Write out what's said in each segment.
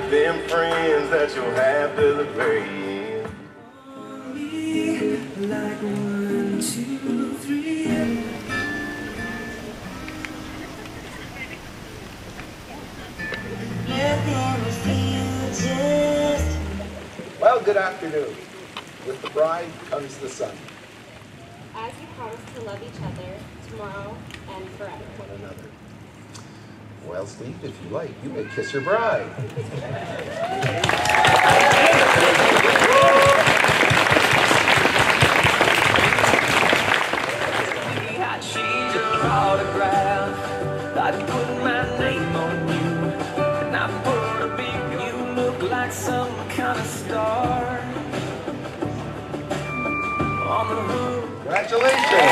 them friends that you'll have to the very end. Like one, two, three. Well, good afternoon. With the bride comes the sun. As you promise to love each other tomorrow and forever. one another. Well, Steve, if you like, you may kiss your bride. I change your autograph. I put my name on you. And I put a big, you look like some kind of star. On the hood. Congratulations.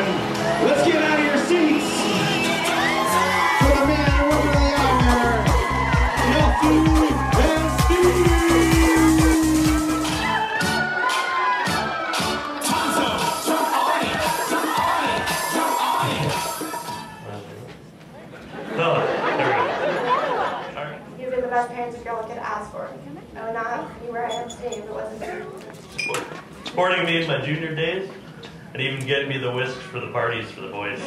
best parents a girl could ask for. I would not be where I am today if it wasn't for you. Supporting me in my junior days, and even getting me the whisks for the parties for the boys.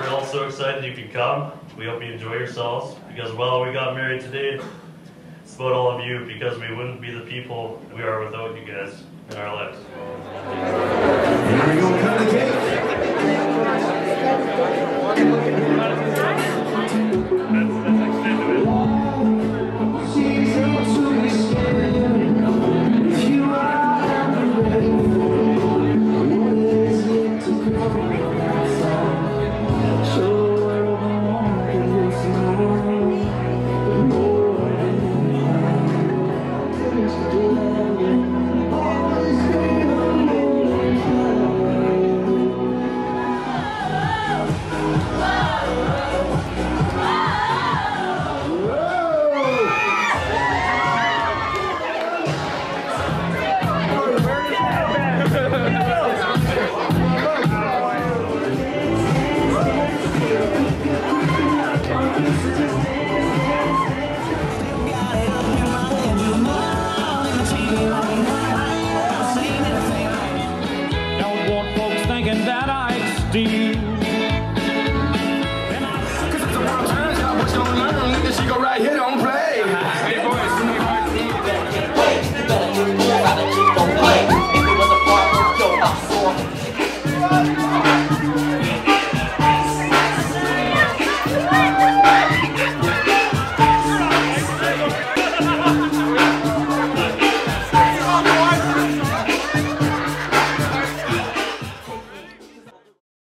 We're all so excited you could come. We hope you enjoy yourselves, because while we got married today, it's about all of you, because we wouldn't be the people we are without you guys in our lives. Here we go, cut the cake. Don't want folks thinking that I extew what's going on in this she go right here don't play. Hey, boys,